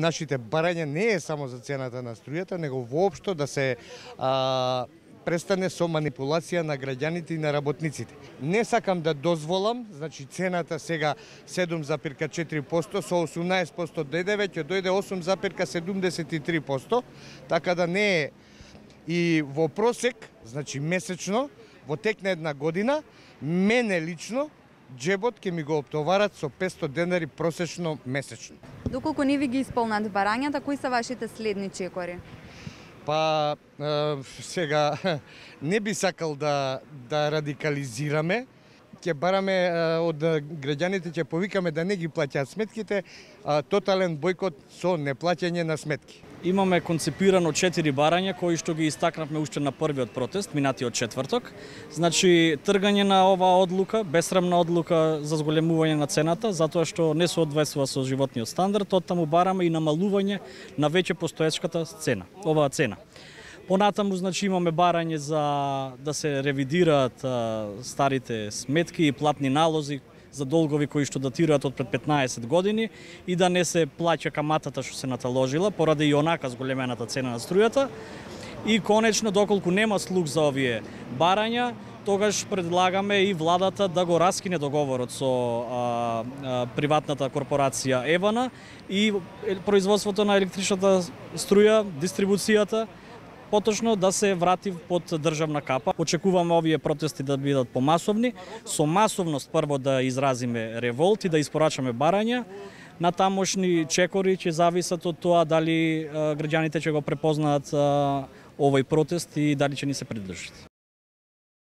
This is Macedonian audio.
нашите барања не е само за цената на струјата, него воопшто да се а, престане со манипулација на граѓаните и на работниците. Не сакам да дозволам, значи цената сега 7,4% со 18% ДДВ ќе дојде 8,73%, така да не е и во просек, значи месечно, во тек на една година, мене лично джебот ќе ми го оптоварат со 500 денари просечно месечно. Доколку не ви ги исполнат барањата, кои се вашите следни чекори? Па е, сега не би сакал да да радикализираме. Ќе бараме од граѓаните ќе повикаме да не ги плаќаат сметките, а, тотален бойкот со неплаќање на сметки. Имаме концепирано четири барања кои што ги истакнавме уште на првиот протест, минатиот четврток. Значи, тргање на оваа одлука, бесрамна одлука за зголемување на цената, затоа што не се одвесува со животниот стандард, оттаму бараме и намалување на веќе постоечката цена, оваа цена. Понатаму, значи, имаме барање за да се ревидираат а, старите сметки и платни налози за долгови кои што датираат од пред 15 години и да не се плаќа каматата што се наталожила поради и онака зголемената цена на струјата. И конечно, доколку нема слуг за овие барања, тогаш предлагаме и владата да го раскине договорот со а, а, приватната корпорација Евана и производството на електричната струја, дистрибуцијата, поточно да се врати под државна капа. Очекуваме овие протести да бидат помасовни, со масовност прво да изразиме револт и да испорачаме барања, на тамошни чекори ќе зависат од тоа дали граѓаните ќе го препознаат овој протест и дали ќе ни се придржат.